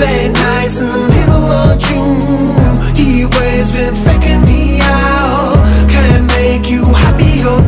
bend